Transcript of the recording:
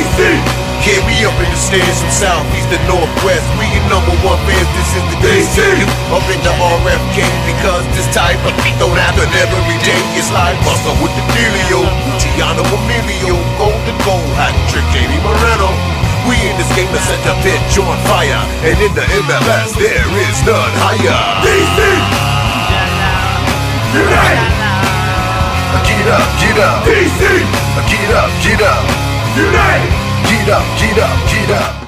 DC. Yeah, we up in the stands from southeast to northwest. We your number one fans. This is the DC. Up in the RFK because this type of don't happen every day. It's like Buster with the dealio, Gianna Emilio, Golden Goal, hat trick, Jaime Moreno. We in this game to set the pitch on fire, and in the MLS there is none higher. DC. Get up, get up, DC. get up, get up, Unite. get up, get up, get up.